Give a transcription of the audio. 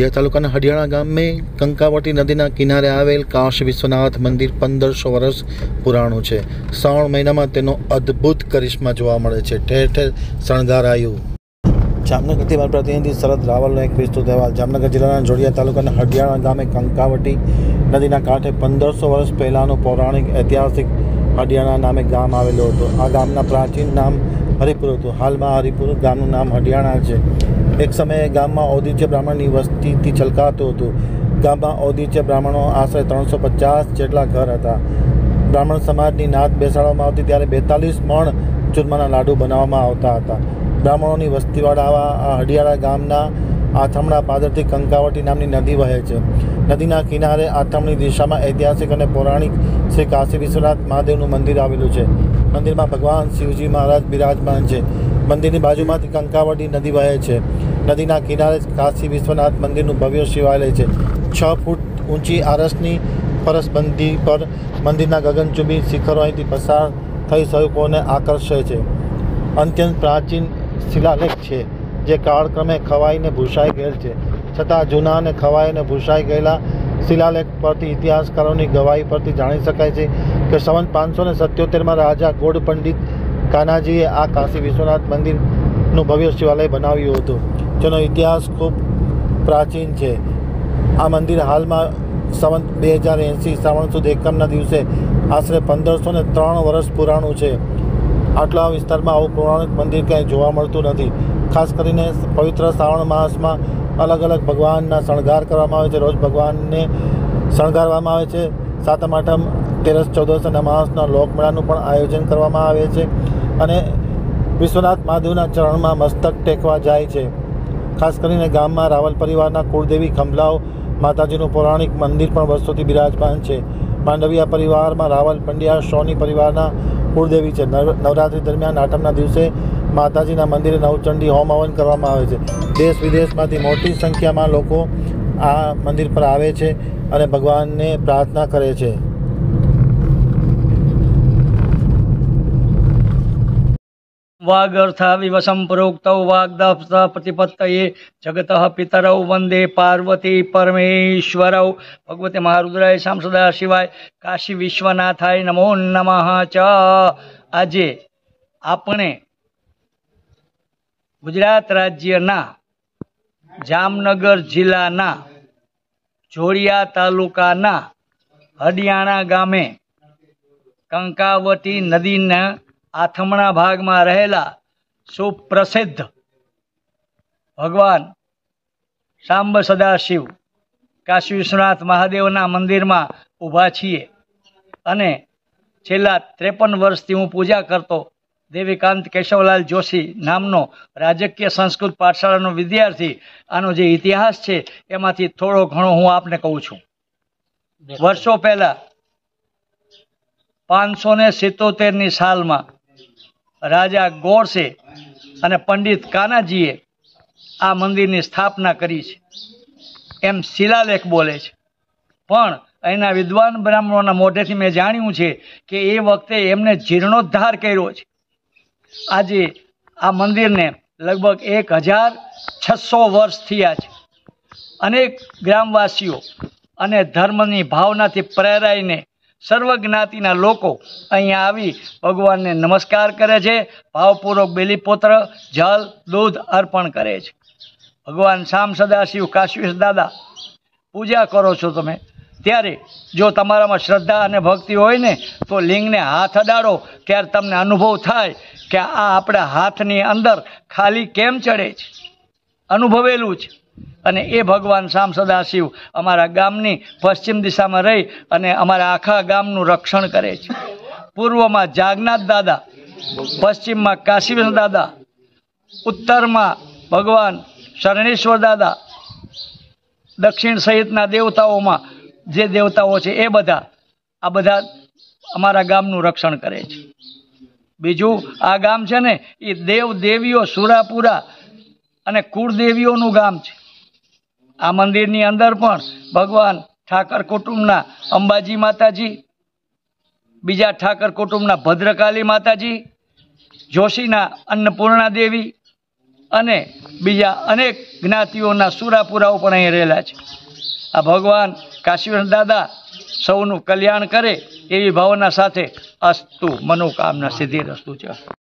જોડિયા તાલુકાના હડિયાણા ગામે કંકાવટી નદીના કિનારે આવેલ કાશ વિશ્વનાથ મંદિર પંદરસો વર્ષ પુરાણું છે. શ્રાવણ મહિનામાં તેનો અદ્ભુત કરિશ્મા જોવા મળે છે. ઠેર ઠેર શણગારાયું. જામનગરથી મારા પ્રતિનિધિ શરદ રાવલનો એક વિસ્તૃત અહેવાલ. જામનગર જિલ્લાના જોડિયા તાલુકાના હડિયાણા ગામે કંકાવટી નદીના કાંઠે પંદરસો વર્ષ પહેલાંનું પૌરાણિક ઐતિહાસિક હડિયાણા નામે ગામ આવેલું હતું. આ ગામના પ્રાચીન નામ હરિપુર હતું. હાલમાં હરિપુર ગામનું નામ હડિયાણા છે. એક સમયે ગામમાં ઔદિત્ય બ્રાહ્મણની વસ્તીથી છલકાતું હતું. ગામમાં ઔદિત્ય બ્રાહ્મણો આશરે ત્રણસો પચાસ જેટલા ઘર હતા. બ્રાહ્મણ સમાજની નાત બેસાડવામાં આવતી ત્યારે બેતાલીસ મણ ચૂરમાના લાડુ બનાવવામાં આવતા હતા. બ્રાહ્મણોની વસ્તીવાળા આવા આ હડિયાળા ગામના આથમણા પાદરથી કંકાવટી નામની નદી વહે છે. નદીના કિનારે આથમણી દિશામાં ઐતિહાસિક અને પૌરાણિક શ્રી કાશી વિશ્વનાથ મહાદેવનું મંદિર આવેલું છે. મંદિરમાં ભગવાન શિવજી મહારાજ બિરાજમાન છે. મંદિરની બાજુમાંથી કંકાવટી નદી વહે છે. નદીના કિનારે કાશી વિશ્વનાથ મંદિરનું ભવ્ય શિવાલય છે. છ ફૂટ ઊંચી આરસની ફરસબંધી પર મંદિરના ગગનચુંબી શિખરો અહીંથી પસાર થઈ સૌકોને આકર્ષે છે. અત્યંત પ્રાચીન શિલાલેખ છે, જે કાળક્રમે ખવાઈને ભૂસાઈ ગયેલ છે. છતાં જૂના અને ખવાઈને ભૂસાઈ ગયેલા શિલાલેખ પરથી ઇતિહાસકારોની ગવાહી પરથી જાણી શકાય છે કે સંવત પાંચસો ને સત્યોતેરમાં રાજા ગોડ પંડિત કાનાજીએ આ કાશી વિશ્વનાથ મંદિરનું ભવ્ય શિવાલય બનાવ્યું હતું, જેનો ઇતિહાસ ખૂબ પ્રાચીન છે. આ મંદિર હાલમાં સંવત બે હજાર એંસી શ્રાવણ સુદ એકમના દિવસે આશરે પંદરસો ને ત્રણ વર્ષ પુરાણું છે. આટલા વિસ્તારમાં આવું પૌરાણિક મંદિર ક્યાંય જોવા મળતું નથી, ખાસ કરીને પવિત્ર શ્રાવણ માસમાં અલગ અલગ ભગવાનના શણગાર કરવામાં આવે છે. રોજ ભગવાનને શણગારવામાં આવે છે. સાતમ, આઠમ, તેરસ, ચૌદસ અને અમાસના લોકમેળાનું પણ આયોજન કરવામાં આવે છે અને વિશ્વનાથ મહાદેવના ચરણમાં મસ્તક ટેકવા જાય છે. ખાસ કરીને ગામમાં રાવલ પરિવારના કુળદેવી ખંભલાવ માતાજીનું પૌરાણિક મંદિર પણ વર્ષોથી બિરાજમાન છે. માંડવિયા પરિવારમાં રાવલ, પંડ્યા સોની પરિવારના કુળદેવી છે. નવ નવરાત્રિ દરમિયાન આઠમના દિવસે માતાજીના મંદિરે નવચંડી હોમ હવન કરવામાં આવે છે. દેશ વિદેશમાંથી મોટી સંખ્યામાં લોકો આ મંદિર પર આવે છે અને ભગવાનને પ્રાર્થના કરે છે. વાગર્થાવિવ સંપ્રોક્તૌ વાગ્દસ્ત પ્રતિપત્તયે જગત પિતરૌ વંદે પાર્વતી પરમેશ્વરૌ. ભગવતે મહારુદ્રાય સદા શિવાય કાશી વિશ્વનાથાય નમો નમઃ ચ. આજે આપણે ગુજરાત રાજ્યના જામનગર જિલ્લાના જોડિયા તાલુકાના હડિયાણા ગામે કંકાવતી નદીના આથમણા ભાગમાં રહેલા સુપ્રસિદ્ધ ભગવાન સાંબ સદાશિવ કાશી વિશ્વનાથ મહાદેવના મંદિરમાં ઊભા છીએ. અને છેલ્લા ત્રેપન વર્ષથી હું પૂજા કરતો દેવીકાંત કેશવલાલ જોશી નામનો રાજકીય સંસ્કૃત પાઠશાળાનો વિદ્યાર્થી. આનો જે ઇતિહાસ છે એમાંથી થોડો ઘણો હું આપને કહું છું. વર્ષો પહેલા પાંચસો ને સિત્તોતેરની સાલમાં રાજા ગોરસે અને પંડિત કાનાજીએ આ મંદિરની સ્થાપના કરી છે. એમ શિલાલેખ બોલે છે. પણ અહીંના વિદ્વાન બ્રાહ્મણોના મોઢેથી મેં જાણ્યું છે કે એ વખતે એમને જીર્ણોદ્ધાર કર્યો છે. આજે આ મંદિરને લગભગ એક હજાર છસો વર્ષ થયા છે. અનેક ગ્રામવાસીઓ અને ધર્મની ભાવનાથી પ્રેરાઈને સર્વ જ્ઞાતિના લોકો અહીંયા આવી ભગવાનને નમસ્કાર કરે છે, ભાવપૂર્વક બેલીપોત્ર, જલ, દૂધ અર્પણ કરે છે. ભગવાન શામ સદાશિવ કાશવીશ દાદા, પૂજા કરો છો તમે. ત્યારે જો તમારામાં શ્રદ્ધા અને ભક્તિ હોય ને, તો લિંગને હાથ અડાડો. ત્યારે તમને અનુભવ થાય કે આ આપણા હાથની અંદર ખાલી કેમ ચડે છે? અનુભવેલું છે. અને એ ભગવાન શામ સદાશિવ અમારા ગામની પશ્ચિમ દિશામાં રહી અને અમારા આખા ગામનું રક્ષણ કરે છે. પૂર્વમાં જાગનાથ દાદા, પશ્ચિમમાં કાશીવિષ્ણુ દાદા, ઉત્તરમાં ભગવાન શરણેશ્વર દાદા, દક્ષિણ સહિતના દેવતાઓમાં જે દેવતાઓ છે એ બધા, આ બધા અમારા ગામનું રક્ષણ કરે છે. બીજું, આ ગામ છે ને, એ દેવ દેવીઓ સુરાપુરા અને કુળદેવીઓનું ગામ છે. આ મંદિરની અંદર પણ ભગવાન ઠાકર કુટુંબના અંબાજી માતાજી, બીજા ઠાકર કુટુંબના ભદ્રકાલી માતાજી, જોશીના અન્નપૂર્ણા દેવી અને બીજા અનેક જ્ઞાતિઓના સુરાપુરાઓ પણ અહીં રહેલા છે. આ ભગવાન કાશીવન દાદા સૌનું કલ્યાણ કરે એવી ભાવના સાથે અસ્તુ મનોકામના સિદ્ધિ રસ્તુ છે.